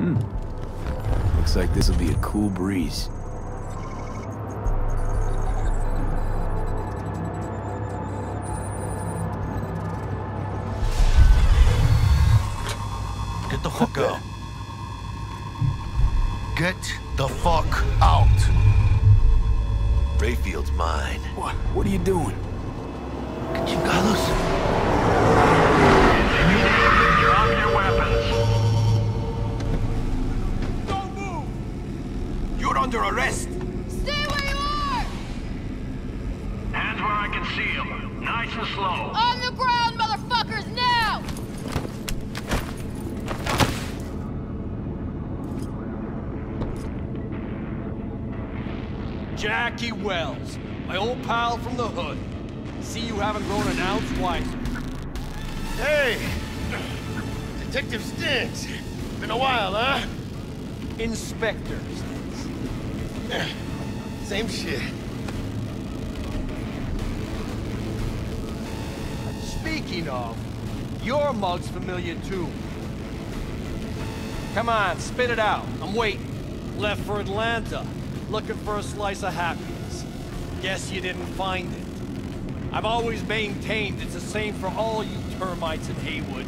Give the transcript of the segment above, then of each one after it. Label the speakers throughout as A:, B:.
A: Hmm. Looks like this'll be a cool breeze.
B: Get the fuck out. Get the fuck out. Rayfield's mine.
A: What? What are you doing?
B: Chingados? Under arrest.
C: Stay where you are!
D: Hands where I can see them. Nice and slow.
C: On the ground, motherfuckers, now!
E: Jackie Welles, my old pal from the hood. See you haven't grown an ounce wiser.
B: Hey! Detective Stintz. Been a while, huh?
E: Inspectors.
B: Same shit.
E: Speaking of, your mug's familiar too. Come on, spit it out. I'm waiting. Left for Atlanta, looking for a slice of happiness. Guess you didn't find it. I've always maintained it's the same for all you termites in Heywood.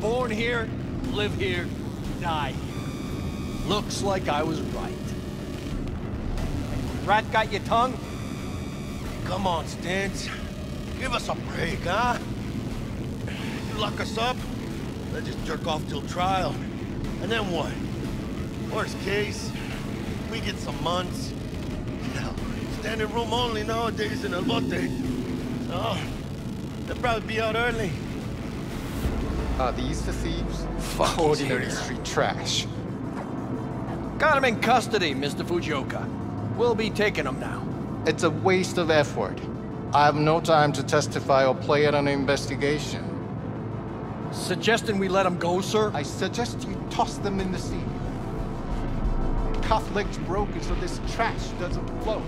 E: Born here, live here, die here. Looks like I was right. Rat got your tongue?
B: Come on, Stintz. Give us a break, huh? You lock us up, let's just jerk off till trial. And then what? Worst case, we get some months. Hell, standing room only nowadays in El Bote. So, they'll probably be out early.
F: Are these the thieves?
A: Fuck, he's
F: Ordinary street trash.
E: Got him in custody, Mr. Fujioka. We'll be taking them now.
F: It's a waste of effort. I have no time to testify or play at an investigation.
E: Suggesting we let them go, sir?
F: I suggest you toss them in the sea. Cuff legs broken so this trash doesn't float.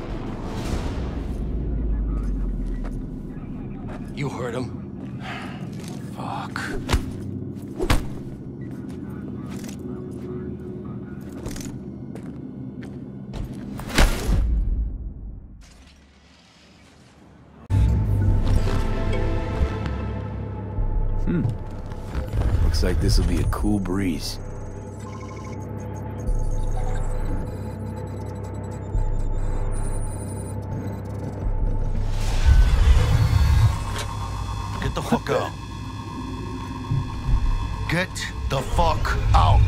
E: You heard him.
A: Fuck. Hmm. Looks like this'll be a cool breeze.
B: Get the fuck out. Get the fuck out.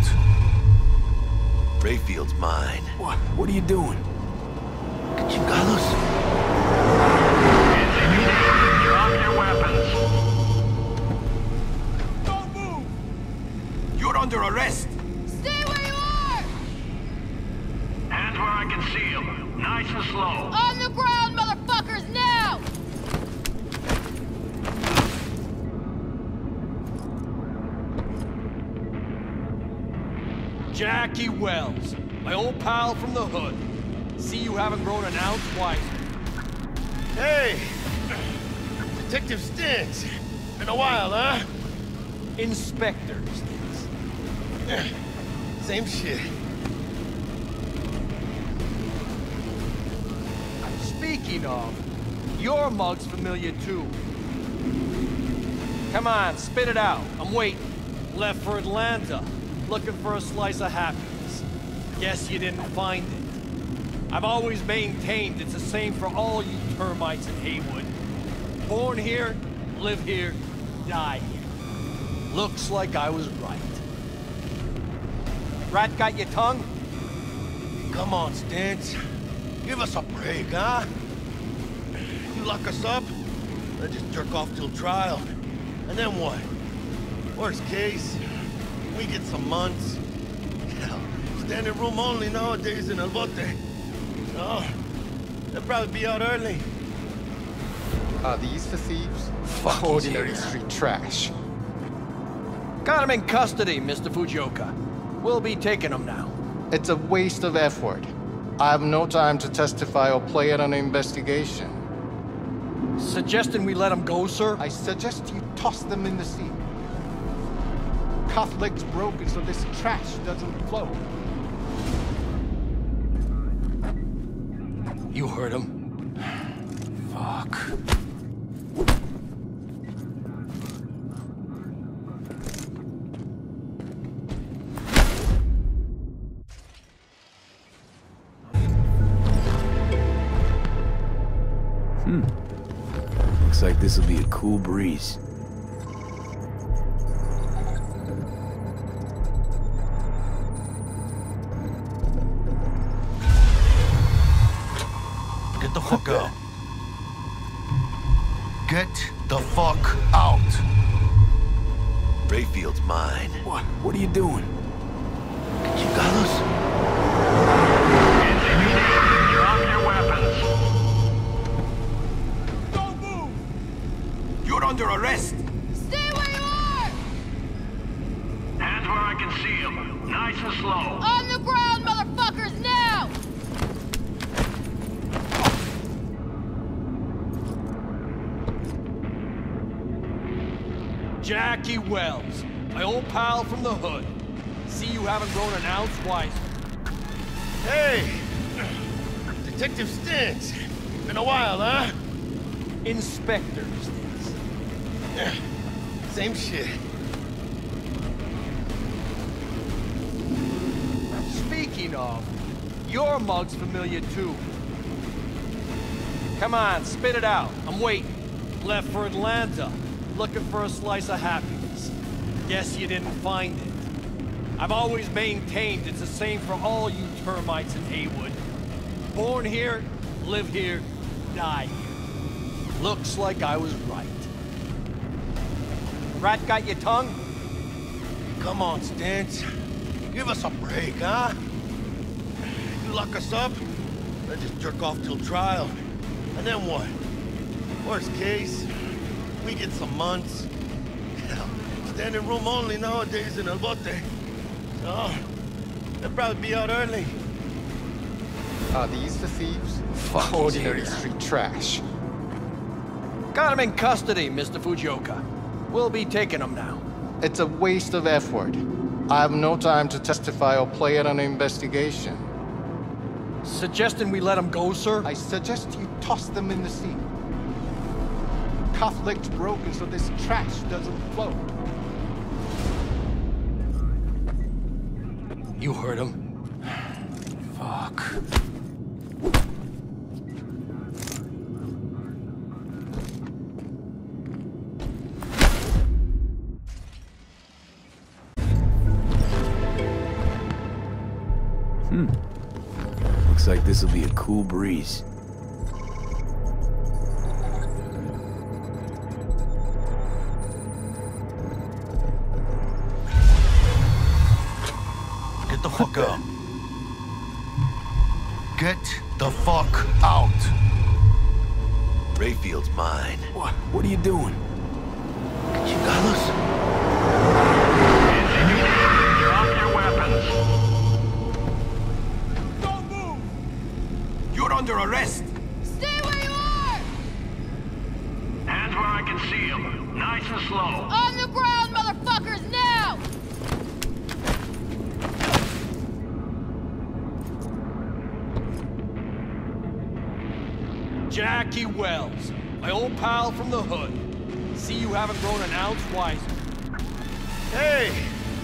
B: Rayfield's mine.
A: What? What are you doing?
B: Chingados?
D: Drop I can see them. Nice and slow.
C: On the ground, motherfuckers, now!
E: Jackie Welles, my old pal from the hood. See you haven't grown an ounce wiser.
B: Hey! Detective Stintz. Been a while, huh?
E: Inspectors.
B: Same shit.
E: Of, your mug's familiar too. Come on, spit it out. I'm waiting. Left for Atlanta, looking for a slice of happiness. Guess you didn't find it. I've always maintained it's the same for all you termites in Heywood. Born here, live here, die here. Looks like I was right. Rat got your tongue?
B: Come on, Stintz. Give us a break, huh? You lock us up, let's just jerk off till trial. And then what? Worst case, we get some months. Hell, standing room only nowadays in El Bote. So, they'll probably be out early.
F: Are these the thieves?
A: Fuck, he's
F: Ordinary
A: here.
F: street trash.
E: Got him in custody, Mr. Fujioka. We'll be taking him now.
F: It's a waste of effort. I have no time to testify or play at an investigation.
E: Suggesting we let them go, sir?
F: I suggest you toss them in the sea. cuff leg's broken so this trash doesn't flow.
E: You heard him.
A: Fuck. Hmm. Looks like this will be a cool breeze.
B: Get the fuck out. Get the fuck out. Rayfield's mine.
A: What? What are you doing?
B: You got us?
D: Can see them. Nice and slow.
C: On the ground, motherfuckers, now!
E: Jackie Welles, my old pal from the hood. See you haven't grown an ounce wiser.
B: Hey! Detective Stintz. Been a while, huh?
E: Inspectors, this.
B: Same shit.
E: Speaking of, your mug's familiar too. Come on, spit it out. I'm waiting. Left for Atlanta, looking for a slice of happiness. Guess you didn't find it. I've always maintained it's the same for all you termites in Heywood. Born here, live here, die here. Looks like I was right. Rat got your tongue?
B: Come on, Stintz. Give us a break, huh? You lock us up, then just jerk off till trial. And then what? Worst case, we get some months. Hell, standing room only nowadays in El Bote. So, they'll probably be out early.
F: Are these the thieves?
A: Fuck, he's
F: Ordinary
A: here.
F: street trash.
E: Got him in custody, Mr. Fujioka. We'll be taking him now.
F: It's a waste of effort. I have no time to testify or play at an investigation.
E: Suggesting we let him go, sir?
F: I suggest you toss them in the sea. Cuff leg's broken so this trash doesn't flow.
E: You heard him.
A: Fuck. Hmm. Looks like this will be a cool breeze.
B: Get the fuck out. Get the fuck out. Rayfield's mine.
A: What? What are you doing?
B: You got us?
D: Hands where I can see them. Nice and slow.
C: On the ground, motherfuckers, now!
E: Jackie Welles, my old pal from the hood. See you haven't grown an ounce wiser.
B: Hey!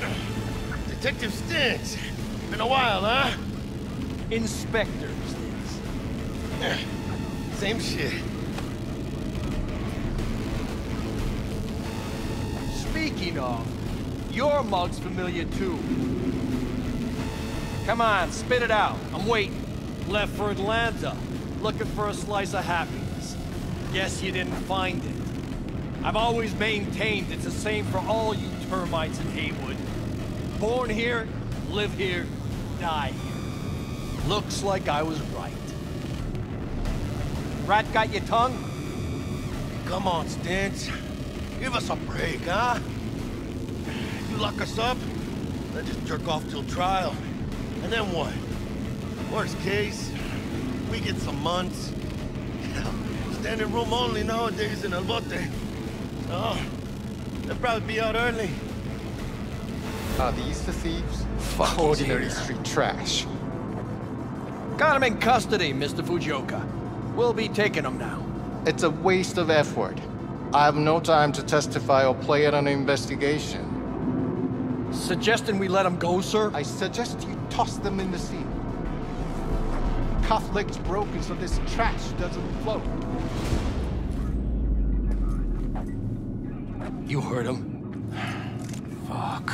B: Detective Stintz. Been a while, huh?
E: Inspectors, this.
B: Same shit.
E: Speaking of, your mug's familiar too. Come on, spit it out. I'm waiting. Left for Atlanta, looking for a slice of happiness. Guess you didn't find it. I've always maintained it's the same for all you termites in Heywood. Born here, live here, die here. Looks like I was right. Rat got your tongue?
B: Come on, Stintz. Give us a break, huh? You lock us up, then just jerk off till trial. And then what? Worst case, we get some months. Standing room only nowadays in El Bote. So, they'll probably be out early.
F: Are these the thieves?
A: Fuck,
F: Ordinary
A: here.
F: street trash.
E: Got him in custody, Mr. Fujioka. We'll be taking him now.
F: It's a waste of effort. I have no time to testify or play at an investigation.
E: Suggesting we let them go, sir?
F: I suggest you toss them in the sea. Cuff leg's broken so this trash doesn't float.
E: You heard him.
A: Fuck.